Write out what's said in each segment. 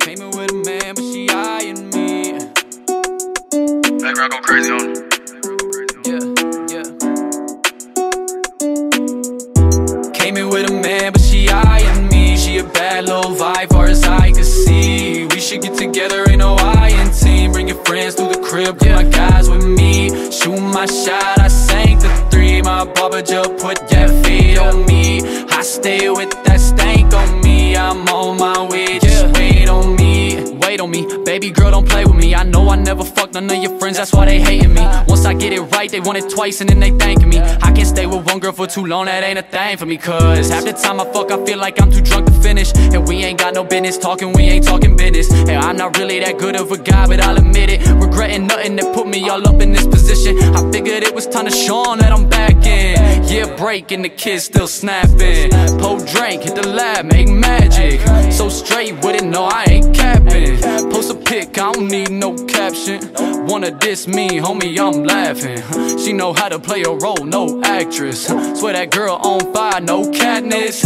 Came in with a man, but she eyeing me. Background go crazy on. Yeah, yeah. Came in with a man, but she eyeing me. She a bad little vibe, far as I can see. We should get together, ain't no I in team. Bring your friends through the crib, put my guys with me. Shoot my shot, I sank the three. My barber just put that feet on me. I stay with that stank on me. I'm on my way, just wait on me. Wait on me, baby girl, don't play with me. I know I never fucked none of your friends, that's why they hating me. Once I get it right, they want it twice and then they thanking me. I can't stay with one girl for too long, that ain't a thing for me. Cause half the time I fuck, I feel like I'm too drunk to finish. And got no business talking, we ain't talking business. And I'm not really that good of a guy, but I'll admit it. Regretting nothing that put me all up in this position. I figured it was time to show that I'm back in. Yeah, break and the kids still snapping. Pour drink, hit the lab, make magic. So straight with it, no, I ain't. I don't need no caption. Wanna diss me, homie, I'm laughing. She know how to play a role, no actress. Swear that girl on fire, no Katniss.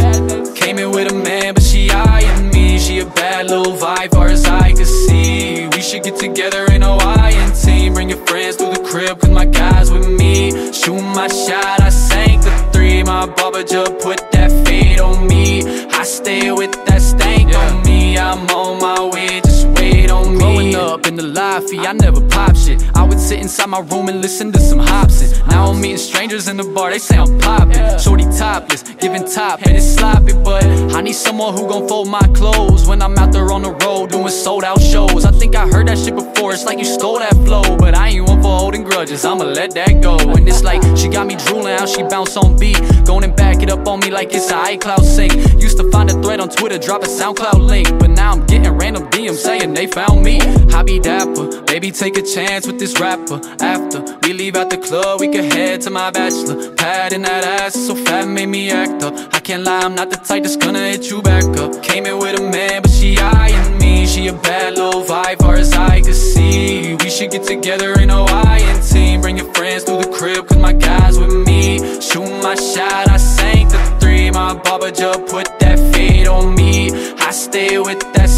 Came in with a man, but she eyeing me. She a bad little vibe, far as I can see. We should get together, ain't no I in team. Bring your friends through the crib, cause my guys with me. Shoot my shot, I sank the three. My barber just put that fade on me. I stay with that stank on me. I'm on my up in life, I never pop shit. I would sit inside my room and listen to some Hobson. Now I'm meeting strangers in the bar, they say I'm poppin'. Shorty topless, giving top, and it's sloppy, but I need someone who gon' fold my clothes when I'm out there on the road doing sold out shows. I think I heard that shit before, it's like you stole that flow, but I ain't one for holding grudges, I'ma let that go. And it's like she got me drooling how she bounce on beat, going and back it up on me like it's a iCloud sync. Used to find a thread on Twitter, drop a SoundCloud link, but now I'm getting random DMs saying they found me. I be dapper, baby take a chance with this rapper. After we leave out the club, we can head to my bachelor pad, and that ass so fat, made me act up. I can't lie, I'm not the type that's gonna hit you back up. Came in with a man, but she eyeing me. She a bad little vibe, far as I can see. We should get together, ain't no I in team. Bring your friends through the crib, cause my guys with me. Shoot my shot, I sank the three. My barber just put that fade on me. I stay with that